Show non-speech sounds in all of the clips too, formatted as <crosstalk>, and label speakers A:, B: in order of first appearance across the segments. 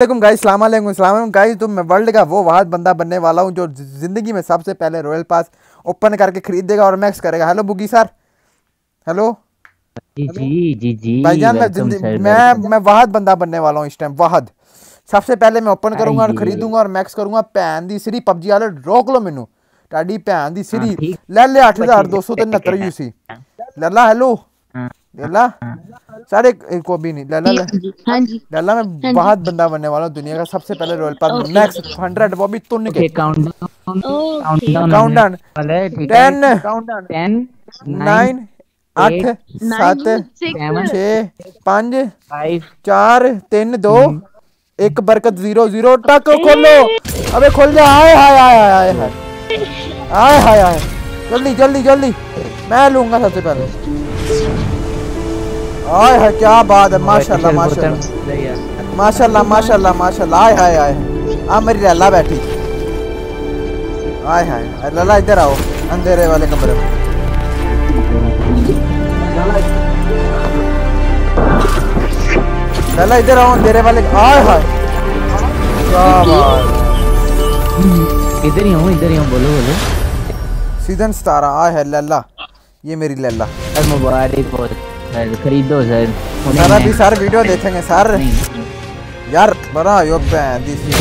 A: अलैक्म guys सलाम अलैक्म guys तो मैं वर्ल्ड का वो वाहद बंदा बनने वाला हूँ जो ज़िंदगी में सबसे पहले रॉयल पास ओपन करके खरीद देगा और मैक्स करेगा। हेलो बुगी सर हेलो
B: जी जी जी भाई
A: जान मैं मैं मैं वाहद बंदा बनने वाला हूँ इस टाइम वाहद। सबसे पहले मैं ओपन करूँगा और खरीदूँगा और मैक्स करूँगा। भैन दी सीरी पबजी वाले रोक लो मेनू। ढाडी भैन दी सीरी। ले ले अठ हज़ार दो सौ तिहत्तर यूसी लला हेलो सारे को भी नहीं लल्ला हाँ जी लल्ला मैं बहुत बंदा बनने वाला हूँ दुनिया का सबसे पहले रॉयल पास नेक्स्ट हंड्रेड वो भी तुन के काउंटडाउन टेन टेन नाइन अठ सत छे पाँच चार तीन दो एक बरकत ज़ीरो ज़ीरो टक खोलो। अबे खोल जा। आए हाय हाय हाय हाय आए। हाय हाय जल्दी जल्दी जल्दी। मैं लूँगा सबसे पहले। आय हाय क्या बात है माशाल्लाह माशाल्लाह। माशाल्लाह माशाल्लाह माशाल्लाह आय हाय हाय आ मेरी लल्ला बैठी। आय हाय लल्ला इधर आओ अंधेरे वाले कमरे में। लल्ला इधर आओ अंधेरे वाले आय हाय। क्या बात
B: इधर ही हूँ इधर ही हूँ बोलो बोलो।
A: सीज़न सतारा आय है लल्ला ये मेरी लल्ला
B: मुबारक हो सर खरीदो सर
A: सर अभी सर वीडियो देखेंगे सर। यार बड़ा यो भैन दी सी।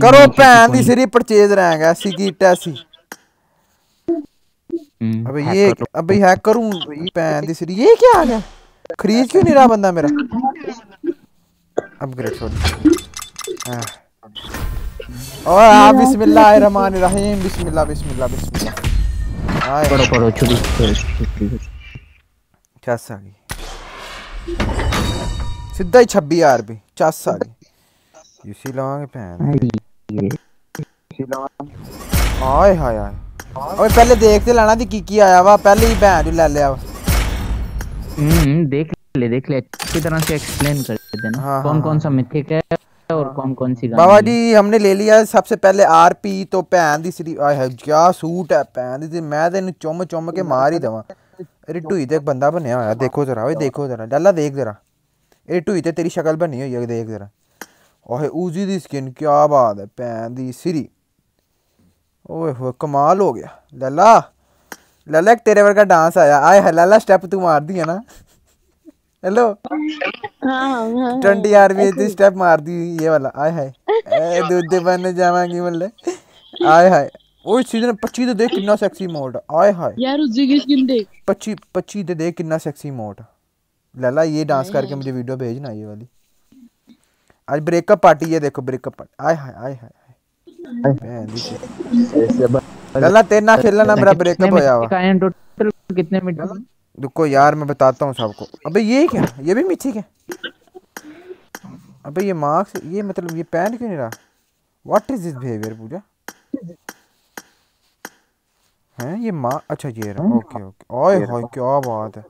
A: करो भैन दी सिरी परचेज रहेगा ऐसी की टैसी अबे ये अबे हैक करूँ भैन दी सिरी ये क्या आ गया? खरीद क्यों नहीं रहा बंदा मेरा? अपग्रेड छोड़। और आप बिस्मिल्लाह रहमान रहीम बिस्मिल्लाह बिस्मिल्लाह बिस्मिल्लाह।
B: पढ़ो पढ़ो छुरी
A: चस आ गई सीधा ही छब्बी हज़ार रुपये चस आ गई यूसी लवांगे भैन हाय हाय हाय ओए पहले देख ते लेना दी की की आया वा पहले ही भैन जो ले लिया
B: हम्म देख ले देख ले अच्छी तरह से एक्सप्लेन कर देना हाँ, कौन हाँ, कौन सा मिथिक है? कौन कौन सी
A: बाबा जी हमने ले लिया सबसे पहले आरपी तो है है ही ते ते बनी हुई है कमाल हो गया। लाला लाला तेरे वर्गा डांस आया। आए है लाला स्टेप तू मार दी है ना। Hello twenty R B step मार दी ये वाला आय हाय दूध बन जावांगी मल्ले आय हाय ओए सीज़न 25 दे देख कितना सेक्सी मोड आय हाय
C: यार उस जगह स्किन देख
A: 25 25 दे देख कितना सेक्सी मोड लला ये डांस करके मुझे वीडियो भेजना ये वाली आज ब्रेकअप पार्टी है देखो ब्रेकअप पार्टी आय हाय आय हाय लला तेरे ना खेलना मेरा ब्रेकअप हो
B: जावा कितने मिनट
A: रुको यार मैं बताता हूँ सबको। अबे ये क्या? ये भी मिथी क्या? अबे ये मार्क्स ये मतलब ये पहन क्यों नहीं रहा? What is this behaviour Pooja? हैं? ये माँ अच्छा ये रहा। ओके ओके ओए हाय क्या बात है।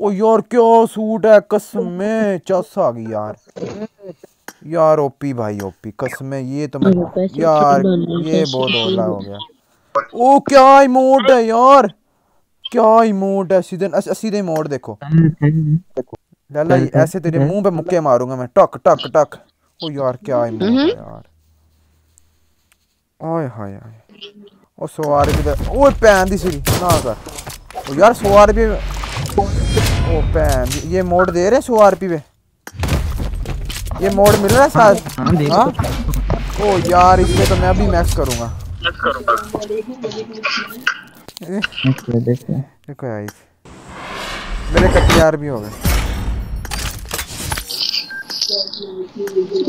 A: ओ यार क्या सूट है? कसम में चस आ गई यार। यार ओपी भाई ओपी कसम में ये तो मैं यार ये बहुत ओला हो? गया। ओ क्या इमोट है यार? क्या इमोट है? सीधे सीधे इमोट देखो। लाला ऐसे तेरे मुँह पे मुक्के मारूँगा मैं। टक टक टक। ओ यार, क्या इमोट है यार। ओए हाय हाय ओ, सौ रुपए ओए भैन दी सीरी ना कर। ओ यार, सौ रुपए ओ, भैन ये मोड दे रहे सौ रुपये पे? ये मोड मिल रहा है साथ हाँ? ओ यार इसमें तो मैं अभी मैक्स करूँगा मैक्स करूँगा। देखो यार मेरे कटियार भी हो गए।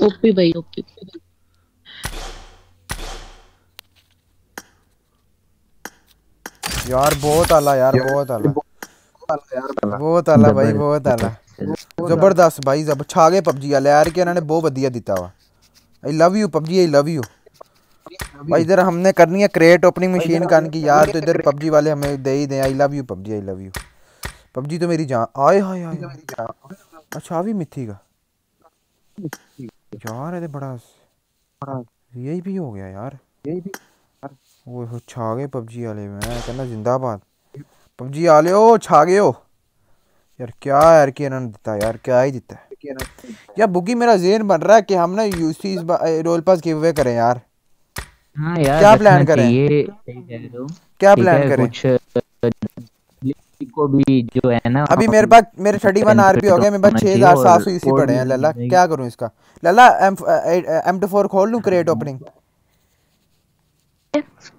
C: ओपी भाई ओपी।
A: यार बहुत आला यार बहुत आला। बहुत आला भाई बहुत आला। ज़बरदस्त भाई जब छा गए पबजी वाले यार के इन्होंने बहुत बढ़िया दिता हुआ I love you PUBG I love you भाई इधर हमने करनी है क्रेट ओपनिंग मशीन का की यार तो इधर पबजी वाले हमें दे ही दें I love you PUBG I love you PUBG तो मेरी जान आए हाय हाय अच्छा आ भी मिथी का। यार ये बड़ा यही भी हो गया यार। यही भी वो छा गए पबजी वाले मैं कहना जिंदाबाद। पबजी वाले ओ छा गए हो। यार क्या यार कि इन्होंने दिता यार क्या ही दिता है। या बुगी मेरा जेन बन रहा है कि हम ना UC royal pass give away करें यार।
B: हाँ यार
A: क्या प्लान करें? क्या प्लान करें?
B: कुछ को भी जो है ना
A: अभी मेरे पास मेरे थर्टी वन आरपी हो गए मेरे पास छह हज़ार सात सौ इसी पड़े हैं लला क्या करूँ इसका? लला एम एम टू फोर खोल लूँ क्रेट ओपनिंग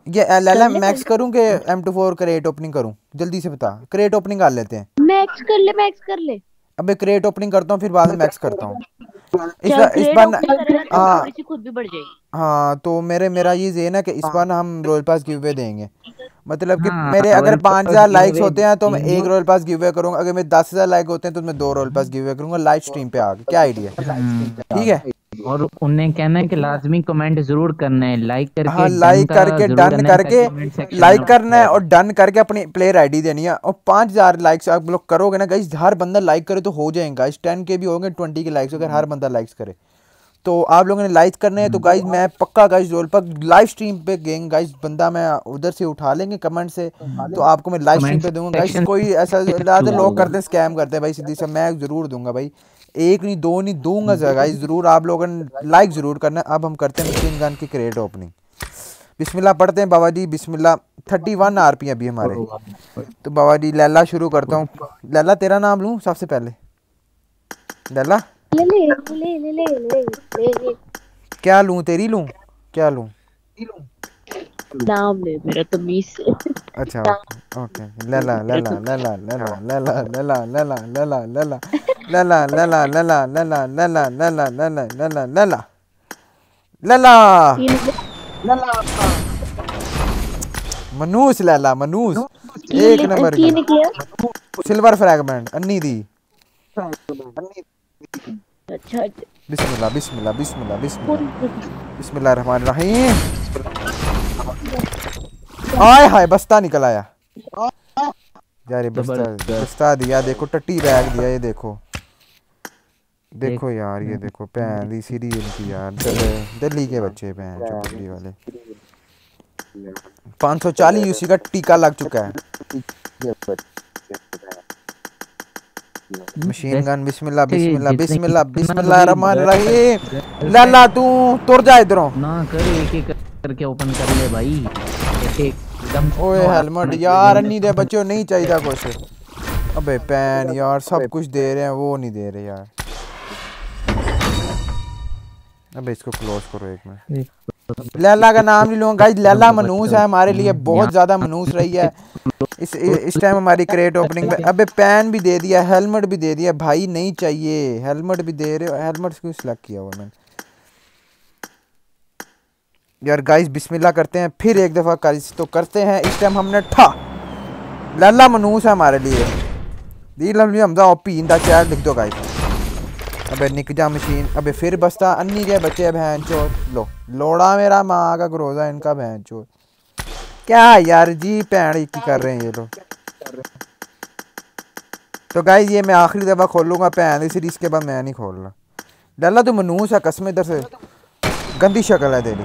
A: ये लला मैक्स करूँ कि M two four crate opening करूँ? जल्दी से बता। क्रिएट ओपनिंग कर लेते हैं।
C: मैक्स कर ले मैक्स कर ले।
A: अबे क्रिएट ओपनिंग करता हूँ फिर बाद में मैक्स करता हूँ। इस बार इस बार
C: हाँ? खुद भी बढ़ जाएगी।
A: हाँ तो मेरे मेरा ये जेन है कि इस बार ना हम रोल पास गिव देंगे। मतलब कि हाँ, मेरे अगर पाँच हज़ार लाइक्स होते हैं तो मैं एक रोल पास गिव अवे करूँगा। अगर मेरे दस हज़ार लाइक होते हैं तो मैं दो रोल पास गिव अवे करूँगा। लाइव स्ट्रीम पे आके क्या आइडिया हम्म। ठीक है?
B: और उन्हें कहना है कि लाजमी कमेंट ज़रूर करना है। लाइक करके
A: हाँ लाइक करके डन करके लाइक करना है और डन करके अपनी प्लेयर आईडी देनी है। और पाँच हज़ार लाइक्स आप लोग करोगे ना गाइस हर बंदा लाइक करे तो हो जाएगा गाइस टेन के भी होंगे ट्वेंटी के लाइक्स अगर हर बंदा लाइक्स करे। तो आप लोगों ने लाइक करने हैं तो गाइज़ मैं पक्का गाइज़ रोल पर लाइव स्ट्रीम पे गेंग गाइज़ बंदा मैं उधर से उठा लेंगे कमेंट से तो आपको मैं लाइव स्ट्रीम पे दूँगा। गाइज़ कोई ऐसा ज़्यादा लोग करते हैं स्कैम करते हैं भाई सीधी से मैं ज़रूर दूँगा भाई। एक नहीं दो नहीं दूँगा गाइज़ ज़रूर आप लोगों ने लाइक ज़रूर करना अब हम करते हैं मशीन गन की क्रेट ओपनिंग बिस्मिल्लाह पढ़ते हैं बाबा जी बिस्मिल्लाह थर्टी वन आर पी अभी हमारे। तो बाबा जी लैला शुरू करता हूँ। लैला तेरा नाम लूँ सबसे पहले? लैला? ले ले ले ले ले ले ले क्या लूँ तेरी लूँ क्या लूँ
C: नाम ले मेरा तो मीस
A: अच्छा ओके लला लला लला लला लला लला लला लला लला लला लला लला लला लला लला लला लला लला लला मनूस लला मनूस एक नंबर सिल्वर फ्रैगमेंट अन्नी दी अच्छा बिस्मिल्लाह बिस्मिल्लाह बिस्मिल्लाह बिस्मिल्लाह। बिस्मिल्लाह रहमान रहीम आय हाय बस्ता निकल आया। यार ये बस्ता बस्ता दिया देखो टट्टी बैग दिया ये देखो। देखो यार ये देखो भैन दी सीरीज़ की यार। दिल्ली के बच्चे भैन चौधरी वाले। 540 यूसी का टीका लग चुका है। मशीन गन बिस्मिल्लाह बिस्मिल्लाह बिस्मिल्लाह बिस्मिल्लाह रहमान रहीम। लाला तू तुर जा इधरों।
B: ना कर एक एक करके ओपन कर ले भाई। एकदम
A: ओए हेलमेट यार अन्नी दे बच्चों नहीं चाहिए कुछ। अबे पैन यार सब कुछ दे रहे हैं वो नहीं दे रहे यार। अबे इसको क्लोज करो एक मिनट। लैला का नाम नहीं लूँगा। लैला मनूस है हमारे लिए, बहुत ज़्यादा मनूस रही है। इस इस टाइम हमारी क्रेट ओपनिंग में अबे पैन भी दे दिया हेलमेट भी दे दिया। भाई नहीं चाहिए। हेलमेट भी दे रहे हो। हेलमेट क्यों सिलेक्ट किया हुआ मैंने? यार गाइस बिस्मिल्लाह करते हैं। फिर एक दफ़ा गाइस तो करते हैं। इस टाइम हमने ठा। लाला मनूस है हमारे लिए। दी लम्बी हमजा ओपी, इंदा चैट लिख दो गाइस अबे निक जा मशीन। अबे फिर बस्ता, अन्नी के बच्चे बहन चो लो, लोड़ा मेरा माँ का ग्रोजा, इनका बहन चो क्या यार जी, भैन की कर रहे हैं ये लोग। तो गाइस ये मैं आखिरी दफ़ा खोलूँगा भैन इसी इसके बाद मैं नहीं खोलना। डल्ला, तू मनूस है, कसम इधर से। गंदी शक्ल है तेरी।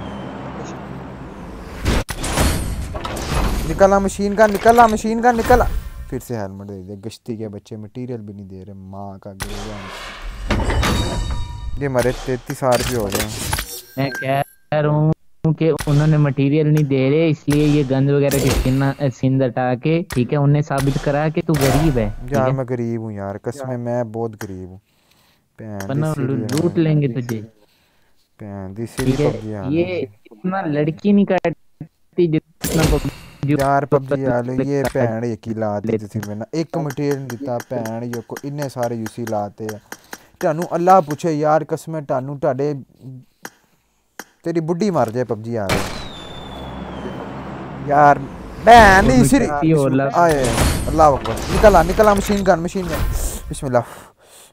A: निकला मशीन का, निकला मशीन का, निकला फिर से हेलमेट दे दे, गश्ती के बच्चे मटेरियल भी नहीं दे रहे, माँ का ये मरे तैतीस हज़ार रुपये हो गए।
B: मैं कह रहा हूँ कि उन्होंने मटेरियल नहीं दे रहे इसलिए ये गंद वगैरह के सीन सीन हटा के ठीक है उन्हें साबित करा कि तू गरीब है
A: यार मैं गरीब हूँ यार कसम मैं बहुत गरीब हूँ।
B: लूट लेंगे तुझे। ये इतना लड़की नहीं काटती जितना
A: यार पबजी वाले ये ही लाते जिसी में ना एक मटेरियल नहीं दिता भैन ये को इन्ने सारे यूसी लाते हैं। ਤੁਹਾਨੂੰ अल्लाह पूछे यार ਕਸਮੇ ਤੁਹਾਨੂੰ ਤੁਹਾਡੇ ਤੇਰੀ ਬੁੱਢੀ ਮਰ ਜਾਏ ਪਬਜੀ यार ਯਾਰ ਭੈਣ सिर आए अल्लाह ਅੱਲਾਹ निकल आ निकल आ मशीन गन मशीन गन बिस्मिल्लाह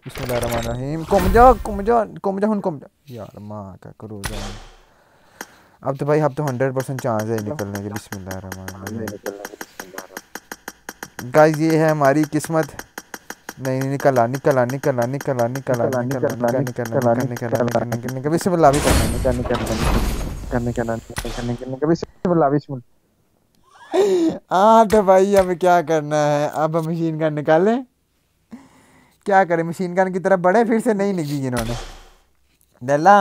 A: बिस्मिल्लाह रहमान रहीम घूम जा घूम जा घूम जा हुन घूम जा यार माँ का करो अब तो भाई अब तो हंड्रेड परसेंट चांस है निकलने के बिस्मिल्लाह रहमान रहीम गाइस ये है हमारी किस्मत नहीं निकला निकला निकला निकला निकला निकला निकला निकला निकला निकला निकला बिस्मिल्लाह भी करना निकला निकला निकला निकला निकला बिस्मिल्लाह बिस्मिल्लाह हाँ तो भाई अब क्या करना है अब मशीन का निकालें क्या करें मशीन गन की तरफ़ बढ़े फिर से नहीं निकली इन्होंने लैला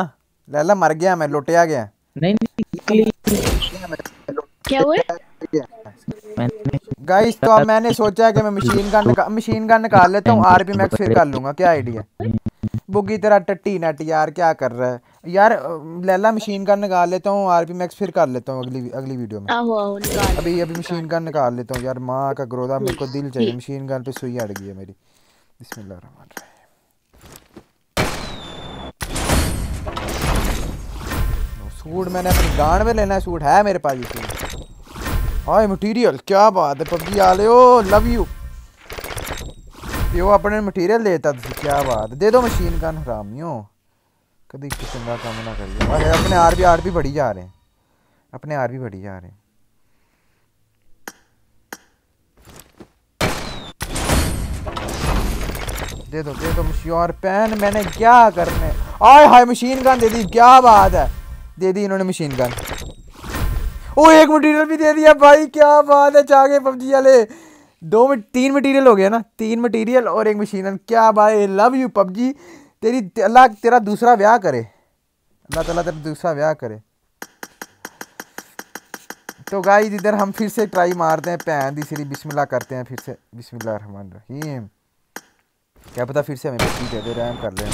A: लैला मर गया मैं लुटिया गया
B: नहीं निकली
C: क्या हुआ
A: गाइस तो अब मैंने सोचा है कि मैं मशीन गन निका, मशीन गन निकाल लेता हूँ आरपी मैक्स फिर कर लूँगा। क्या आइडिया बुगी तेरा टट्टी नट यार क्या कर रहा है? यार लैला मशीन गन निकाल लेता हूँ आरपी मैक्स फिर कर लेता हूँ अगली अगली वीडियो में। अभी अभी मशीन गन निकाल लेता हूँ यार माँ का ग्रोदा मेरे को दिल चाहिए मशीन गन पे सुई अड़ गई है मेरी। बिस्मिल्लाह सूट मैंने अपनी गांड में लेना है सूट है मेरे पास ये सूट। हाय मटेरियल क्या बात है, पबजी आले ओ लव यू यो अपने मटेरियल देता तुम क्या बात है। दे दो मशीन गन हरामियो कभी किसी का काम ना करियो। अरे, अपने आर भी आर भी बढ़ी जा रहे हैं। अपने आर भी बढ़ी जा रहे हैं। दे दो दे दो मश्योर पेन मैंने क्या करने आय हाय मशीन गन दे दी, क्या बात है। दे दी इन्होंने मशीन गन ओ एक मटेरियल भी दे दिया भाई, क्या बात है चागे पबजी वाले। दो में, तीन मटेरियल हो गया ना, तीन मटेरियल और एक मशीन क्या भाई लव यू पबजी। तेरी, अल्लाह, तेरा दूसरा ब्याह करे। अल्लाह ताला तेरा दूसरा ब्याह करे। तो गाइस इधर हम फिर से ट्राई मारते हैं, भैन दी सिरी, बिस्मिल्लाह करते हैं फिर से। बिस्मिल्लाह रहमान रहीम। क्या पता फिर से हमें पबजी दे दे, रैम कर ले।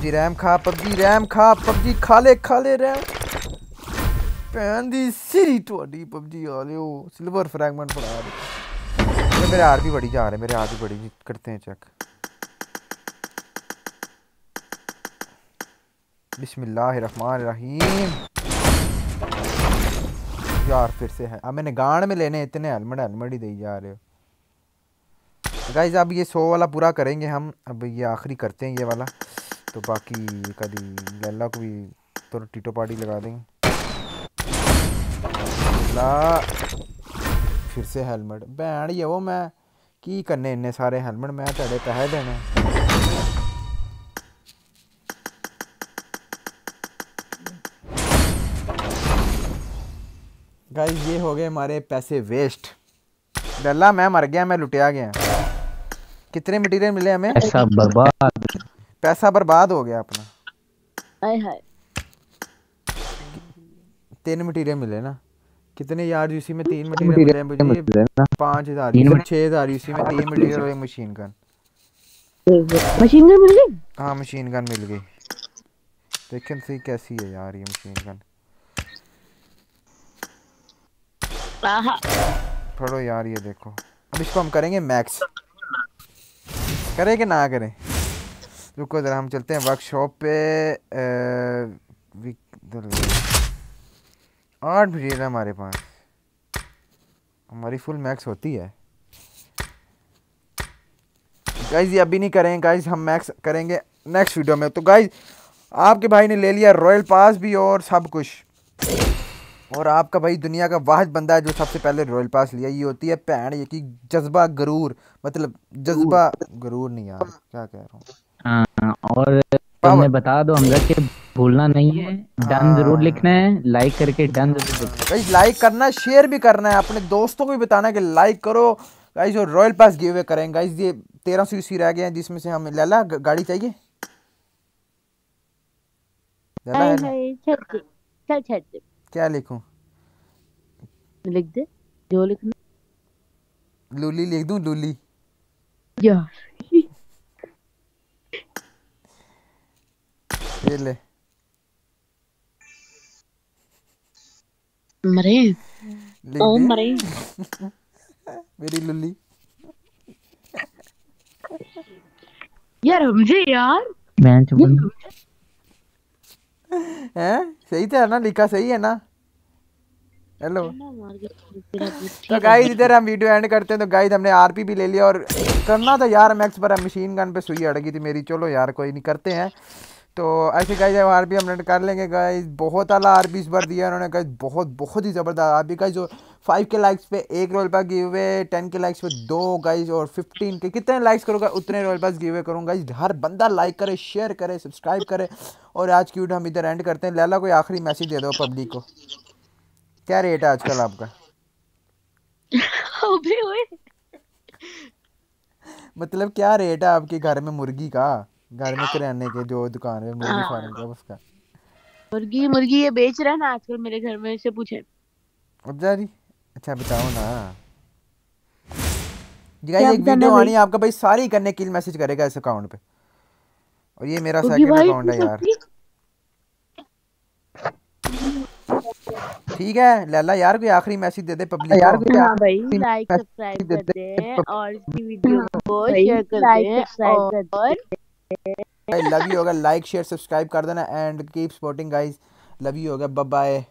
A: जी, रैम खा, पबजी, रैम खा, पबजी खा ले खा ले, रैम। भैन दी सिरी ਤੁਹਾਡੀ ਪਬਜੀ ਵਾਲਿਓ सिल्वर फ्रैगमेंट पड़ा दे ये मेरे आर भी बड़ी जा रहे हैं मेरे आर भी बड़ी करते हैं चेक बिस्मिल्लाहिर्रहमानिर्रहीम यार फिर से है अब मैंने गांड में लेने इतने हेलमेट हेलमेट ही दे जा रहे हो गाइज अब ये सौ वाला पूरा करेंगे हम अब ये आखिरी करते हैं ये वाला तो बाकी कभी लल्ला को भी तो टीटो पार्टी लगा देंगे ला। फिर से हेलमेट भैन ही वो मैं की करने इन्ने सारे हेलमेट मैं तेरे पैसे देने। गाइस ये हो गए हमारे पैसे वेस्ट लल्ला मैं मर गया मैं लुटिया गया। कितने मटेरियल मिले हमें?
B: ऐसा बर्बाद।
A: पैसा बर्बाद हो गया अपना।
C: हाय हाय।
A: तीन मटेरियल मिले ना। कितने यार यूसी में तीन मटेरियल मिले मुझे पाँच हज़ार
B: तीन
A: छः हज़ार यूसी में तीन मटेरियल और एक मशीन गन।
C: मशीन गन मिल गई?
A: हाँ मशीन गन मिल गई। देखें सही कैसी है यार ये मशीन गन।
C: आहा।
A: पढ़ो यार ये देखो। अब इसको हम करेंगे मैक्स। करें कि ना करें? रुको ज़रा हम चलते हैं वर्कशॉप पे विक- इधर- आठ मटेरियल है हमारे पास। हमारी फुल मैक्स होती है। गाइज़ ये अभी नहीं करेंगे गाइज़ हम मैक्स करेंगे नेक्स्ट वीडियो में। तो गाइज़ आपके भाई ने ले लिया रॉयल पास भी और सब कुछ। और आपका भाई दुनिया का वाहिद बंदा है जो सबसे पहले रॉयल पास लिया। ये होती है भैन ये की जज्बा गरूर। मतलब जज्बा गरूर नहीं यार क्या कह रहा हूँ।
B: हाँ और बता दो हमजा के भूलना नहीं है। डन ज़रूर लिखना है लाइक करके डन ज़रूर लिखना है।
A: गाइस लाइक करना शेयर भी करना है। अपने दोस्तों को भी बताना है कि लाइक करो। गाइस और रॉयल पास गिव अवे करें। गाइस ये तेरह सौ ईस्वी रह गए हैं जिसमें से हमें लैला गाड़ी चाहिए? है? क्या लिखूं?
C: लिख दे जो लिखना।
A: लूली लिख दूँ? लूली।
C: यार
A: ये ले।
C: मरे ओ मरे <laughs>
A: मेरी लुल्ली।
C: यार मुझे यार।
B: मैं चुप
A: हैं? सही तो है ना लिखा सही है ना? हेलो <laughs> तो गाइस इधर हम वीडियो एंड करते हैं तो गाइस हमने आरपी भी ले लिया और करना था यार मैक्स पर मशीन गन पे सुई अड़ गई थी मेरी। चलो यार कोई नहीं करते हैं। तो ऐसे गाइस आरपी हम कर लेंगे गाइस बहुत आला आरपी इस बार दिया उन्होंने गाइस बहुत बहुत ही ज़बरदस्त आरपी गाइस जो फाइव के लाइक्स पे एक royal pass giveaway ten K likes पे दो गाइस और फिफ्टीन के कितने लाइक्स करूँगा उतने रोल पास गिव अवे करूँगा। हर बंदा लाइक करे शेयर करे सब्सक्राइब करे। और आज की वीडियो हम इधर एंड करते हैं। लैला कोई आखिरी मैसेज दे दो पब्लिक को। क्या रेट है आजकल आपका? मतलब क्या रेट है आपके घर में मुर्गी का? घर में किराने के जो दुकान है मुर्गी
C: हाँ।
A: फार्म का उसका।
C: मुर्गी मुर्गी ये बेच रहा है ना आजकल मेरे घर में से पूछे।
A: अच्छा जी अच्छा बताओ ना। जी गाइस एक वीडियो आनी है आपका भाई सारी करने किल मैसेज करेगा इस अकाउंट पे। और ये मेरा सेकंड अकाउंट है यार। ठीक है लैला यार कोई आखिरी मैसेज दे दे पब्लिक को।
C: हाँ भाई लाइक सब्सक्राइब कर दें और इसकी वीडियो को शेयर कर दें और
A: लव यू होगा लाइक शेयर सब्सक्राइब कर देना and keep supporting guys love you होगा बाय बाय